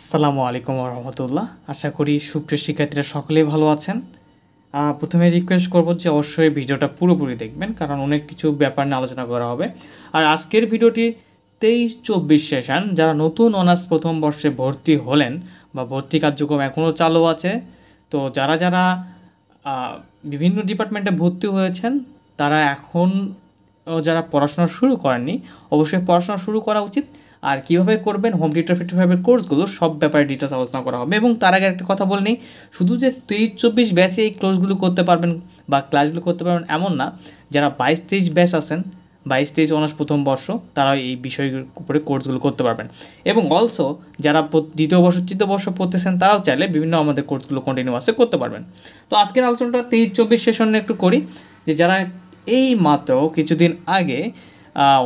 আসসালামু আলাইকুম রহমতুল্লাহ। আশা করি সুপ্রিয় শিক্ষার্থীরা সকলেই ভালো আছেন। প্রথমে রিকোয়েস্ট করব যে অবশ্যই ভিডিওটা পুরোপুরি দেখবেন, কারণ অনেক কিছু ব্যাপার নিয়ে আলোচনা করা হবে। আর আজকের ভিডিওটি তেইশ চব্বিশ সেশন, যারা নতুন অনার্স প্রথম বর্ষে ভর্তি হলেন বা ভর্তি কার্যক্রম এখনও চালু আছে, তো যারা যারা বিভিন্ন ডিপার্টমেন্টে ভর্তি হয়েছেন, তারা এখন যারা পড়াশোনা শুরু করেননি, অবশ্যই পড়াশোনা শুরু করা উচিত। আর কীভাবে করবেন হোম টিউটার ফিফটি ফাইভের কোর্সগুলো সব ব্যাপারে ডিটেলস আলোচনা করা হবে। এবং তার আগে একটা কথা বলে নিই, শুধু যে তেইশ চব্বিশ ব্যাচে এই কোর্সগুলো করতে পারবেন বা ক্লাসগুলো করতে পারবেন এমন না, যারা বাইশ তেইশ ব্যাচ আছেন, বাইশ তেইশ অনার্স প্রথম বর্ষ, তারা এই বিষয়ের উপরে কোর্সগুলো করতে পারবেন। এবং অলসো যারা দ্বিতীয় বর্ষ, তৃতীয় বর্ষ পড়তেছেন, তারাও চাইলে বিভিন্ন আমাদের কোর্সগুলো কন্টিনিউয়াসে করতে পারবেন। তো আজকের আলোচনাটা তেইশ চব্বিশ সেশনে একটু করি, যে যারা এই মাত্র কিছুদিন আগে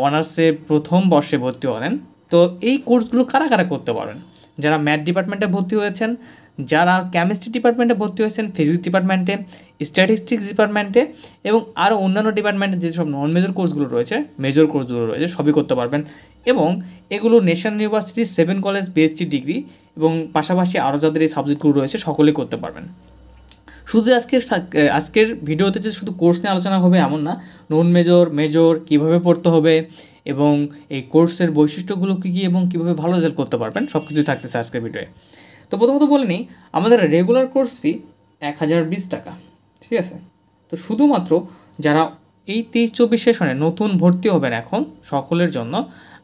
অনার্সে প্রথম বর্ষে ভর্তি হলেন তো এই কোর্সগুলো কারা কারা করতে পারেন? যারা ম্যাথ ডিপার্টমেন্টে ভর্তি হয়েছেন, যারা কেমিস্ট্রি ডিপার্টমেন্টে ভর্তি হয়েছেন, ফিজিক্স ডিপার্টমেন্টে, স্ট্যাটিস্টিক্স ডিপার্টমেন্টে এবং আরও অন্যান্য ডিপার্টমেন্টে যেসব নন মেজর কোর্সগুলো রয়েছে মেজর কোর্সগুলো রয়েছে, সবই করতে পারবেন। এবং এগুলো national university seven college PhD degree এবং পাশাপাশি আরও যাদের এই সাবজেক্টগুলো রয়েছে, সকলেই করতে পারবেন। শুধু আজকের আজকের ভিডিওতে যে শুধু কোর্স নিয়ে আলোচনা হবে এমন না নন মেজর মেজর কীভাবে পড়তে হবে এবং এই কোর্সের বৈশিষ্ট্যগুলো কী কী এবং কীভাবে ভালো রেজাল্ট করতে পারবেন সব কিছুই থাকতেছে আজকের ভিডিওয়ে। তো প্রথমত বলে নিই, আমাদের রেগুলার কোর্স ফি এক হাজার বিশ টাকা, ঠিক আছে? তো শুধুমাত্র যারা এই তেইশ চব্বিশ সেশনে নতুন ভর্তি হবেন এখন সকলের জন্য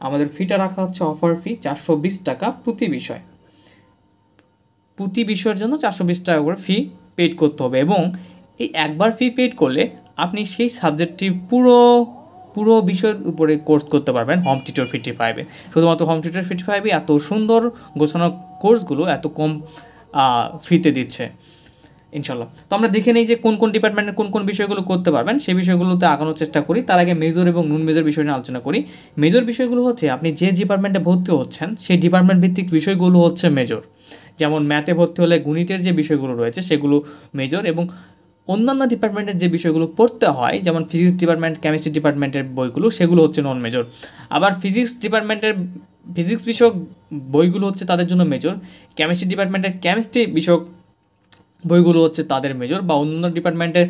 আমাদের ফিটা রাখা হচ্ছে অফার ফি চারশো বিশ টাকা প্রতি বিষয়। প্রতি বিষয়ের জন্য চারশো বিশ টাকা করে ফি পেড করতে হবে এবং এই একবার ফি পেড করলে আপনি সেই সাবজেক্টটি পুরো পুরো বিষয়ের উপরে কোর্স করতে পারবেন হোম টিউটর ফিফটি ফাইভে শুধুমাত্র হোম টিউটর ফিফটি ফাইভে এত সুন্দর গোছানো কোর্সগুলো এত কম ফিতে দিচ্ছে ইনশাল্লাহ তো আমরা দেখে নিই যে কোন কোন ডিপার্টমেন্টের কোন কোন বিষয়গুলো করতে পারবেন, সেই বিষয়গুলোতে আগানোর চেষ্টা করি। তার আগে মেজর এবং নুন মেজর বিষয় নিয়ে আলোচনা করি। মেজর বিষয়গুলো হচ্ছে, আপনি যে ডিপার্টমেন্টে ভর্তি হচ্ছেন, সেই ডিপার্টমেন্ট ভিত্তিক বিষয়গুলো হচ্ছে মেজর যেমন ম্যাথে ভর্তি হলে গণিতের যে বিষয়গুলো রয়েছে, সেগুলো মেজর এবং অন্যান্য ডিপার্টমেন্টের যে বিষয়গুলো পড়তে হয়, যেমন ফিজিক্স ডিপার্টমেন্ট কেমিস্ট্রি ডিপার্টমেন্টের বইগুলো, সেগুলো হচ্ছে নন মেজর আবার ফিজিক্স ডিপার্টমেন্টের ফিজিক্স বিষয়ক বইগুলো হচ্ছে তাদের জন্য মেজর কেমিস্ট্রি ডিপার্টমেন্টের কেমিস্ট্রি বিষয়ক বইগুলো হচ্ছে তাদের মেজর বা অন্য ডিপার্টমেন্টের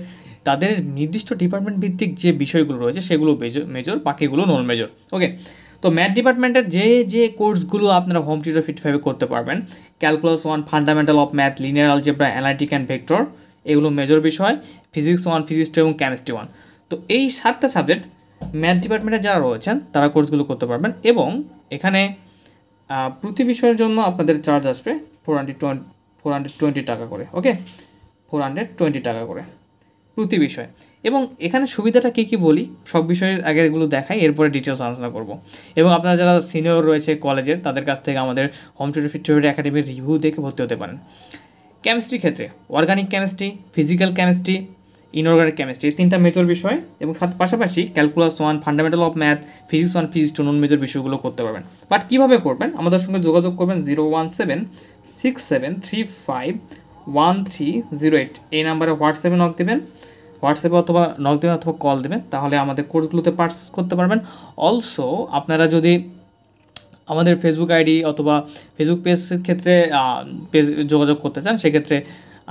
তাদের নির্দিষ্ট ডিপার্টমেন্ট ভিত্তিক যে বিষয়গুলো রয়েছে, সেগুলো মেজর বাকিগুলো নন মেজর ওকে তো ম্যাথ ডিপার্টমেন্টের যে যে কোর্সগুলো আপনারা হোম টিউটার ফিফটি ফাইভে করতে পারবেন calculus one fundamental of math linear algebra analytic and vector এগুলো মেজর বিষয় ফিজিক্স ওয়ান ফিজিক্স টু এবং কেমিস্ট্রি ওয়ান তো এই সাতটা সাবজেক্ট ম্যাথ ডিপার্টমেন্টে যারা রয়েছেন, তারা কোর্সগুলো করতে পারবেন এবং এখানে প্রতি বিষয়ের জন্য আপনাদের চার্জ আসবে four hundred twenty four hundred twenty টাকা করে ওকে ফোর হান্ড্রেড টোয়েন্টি টাকা করে প্রতি বিষয়। এবং এখানে সুবিধাটা কী কী বলি? সব বিষয়ের আগে এগুলো দেখাই, এরপরে ডিটেলস আলোচনা করব। এবং আপনারা যারা সিনিয়র রয়েছে কলেজের তাদের কাছ থেকে আমাদের হোম টিউটর ফিট একাডেমির রিভিউ দেখে ভর্তি হতে পারেন। কেমিস্ট্রি ক্ষেত্রে organic chemistry physical chemistry inorganic chemistry এই তিনটা মেজর বিষয় এবং সাথে পাশাপাশি calculus one fundamental of math physics one physics two non major বিষয়গুলো করতে পারবেন। বাট কীভাবে করবেন? আমাদের সঙ্গে যোগাযোগ করবেন zero one seven six seven three five one three zero eight এই নাম্বারে হোয়াটসঅ্যাপে নক দেবেন। হোয়াটসঅ্যাপে অথবা নক দেবেন অথবা কল দেবেন। তাহলে আমাদের কোর্সগুলোতে পার্চেস করতে পারবেন। অলসো আপনারা যদি আমাদের ফেসবুক আইডি অথবা ফেসবুক পেজের ক্ষেত্রে পেজ যোগাযোগ করতে চান, সেক্ষেত্রে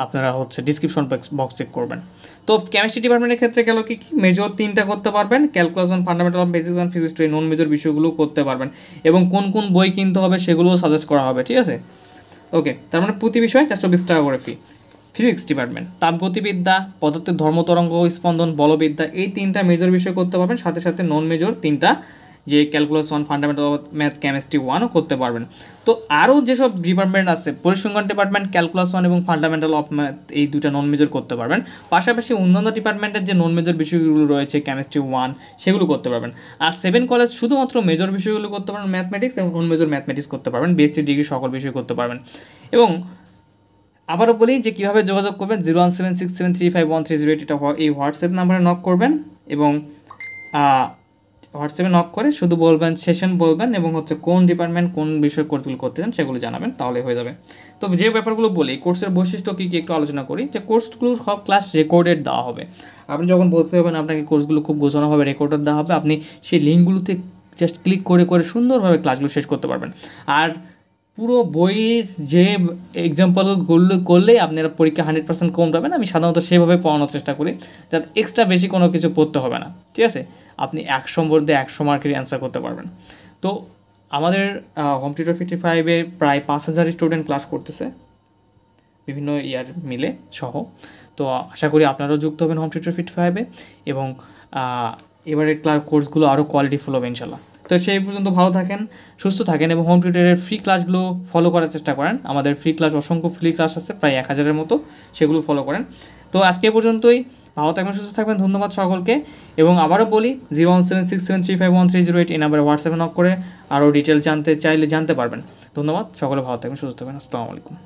আপনারা হচ্ছে ডিসক্রিপশন বক্স চেক করবেন। তো কেমিস্ট্রি ডিপার্টমেন্টের ক্ষেত্রে গেল কি কি মেজর তিনটা করতে পারবেন calculation fundamental of basics on physics non major বিষয়গুলো করতে পারবেন এবং কোন কোন বই কিনতে হবে সেগুলোও সাজেস্ট করা হবে, ঠিক আছে? ওকে তার মানে প্রতি বিষয়ে চারশো বিশ টাকা করে ফি ফিজিক্স ডিপার্টমেন্ট তাপগতিবিদ্যা, পদার্থের ধর্মতরঙ্গ স্পন্দন, বলবিদ্যা, এই তিনটা মেজর বিষয় করতে পারবেন, সাথে সাথে নন মেজর তিনটা যে calculus one fundamental math chemistry ওয়ানও করতে পারবেন। তো আরও যেসব ডিপার্টমেন্ট আছে, পরিসংখ্যান ডিপার্টমেন্ট ক্যালকুলাস ওয়ান এবং ফান্ডামেন্টাল অফ ম্যাথ এই দুটা নন মেজর করতে পারবেন। পাশাপাশি অন্যান্য ডিপার্টমেন্টের যে নন মেজর বিষয়গুলো রয়েছে কেমিস্ট্রি ওয়ান সেগুলো করতে পারবেন। আর সেভেন কলেজ শুধুমাত্র মেজর বিষয়গুলো করতে পারবেন ম্যাথমেটিক্স এবং নন মেজর ম্যাথমেটিক্স করতে পারবেন বিএসসি ডিগ্রি সকল বিষয় করতে পারবেন। এবং আবারও বলি যে কীভাবে যোগাযোগ করবেন zero one seven six seven three five one three zero eight এটা এই হোয়াটসঅ্যাপ নাম্বারে নক করবেন এবং হোয়াটসঅ্যাপে নক করে শুধু বলবেন সেশন বলবেন এবং হচ্ছে কোন ডিপার্টমেন্ট কোন বিষয়ে কোর্সগুলো করতে চান সেগুলো জানাবেন তাহলে হয়ে যাবে। তো যে ব্যাপারগুলো বলি কোর্সের বৈশিষ্ট্য কী কী একটু আলোচনা করি, যে কোর্সগুলো সব ক্লাস রেকর্ডেড দেওয়া হবে। আপনি যখন বলতে হবেন আপনাকে কোর্সগুলো খুব গোছানোভাবে রেকর্ডেড দেওয়া হবে, আপনি সেই লিঙ্কগুলোতে জাস্ট ক্লিক করে করে সুন্দরভাবে ক্লাসগুলো শেষ করতে পারবেন। আর পুরো বইয়ের যে এক্সাম্পলগুলো করলেই আপনারা পরীক্ষা হান্ড্রেড পার্সেন্ট কম পাবেন। আমি সাধারণত সেভাবে পড়ানোর চেষ্টা করি, যাতে এক্সট্রা বেশি কোনো কিছু পড়তে হবে না। ঠিক আছে? আপনি একশো মধ্যে একশো মার্কের অ্যান্সার করতে পারবেন। তো আমাদের হোম টিউটর ফিফটি ফাইভে প্রায় পাঁচ হাজার স্টুডেন্ট ক্লাস করতেছে। বিভিন্ন ইয়ার মিলে সহ। তো আশা করি আপনারাও যুক্ত হবেন হোম টিউটর ফিফটি ফাইভে এবং এবারের ক্লাস কোর্সগুলো আরও কোয়ালিটিফুল হবে ইনশাল্লাহ তো সেই পর্যন্ত ভালো থাকেন, সুস্থ থাকেন এবং হোম টিউটরের ফ্রি ক্লাসগুলো ফলো করার চেষ্টা করেন। আমাদের ফ্রি ক্লাস অসংখ্য ফ্রি ক্লাস আছে, প্রায় এক হাজারের মতো, সেগুলো ফলো করেন। তো আজকে পর্যন্তই, ভালো থাকবেন, সুস্থ থাকবেন, ধন্যবাদ সকলকে। এবং আবারও বলি zero one seven six seven three five one three zero eight এই নাম্বারে হোয়াটসঅ্যাপে নক করে আরও ডিটেল জানতে চাইলে জানতে পারবেন। ধন্যবাদ, সকলে ভালো থাকবেন, সুস্থ থাকবেন, আসসালামু আলাইকুম।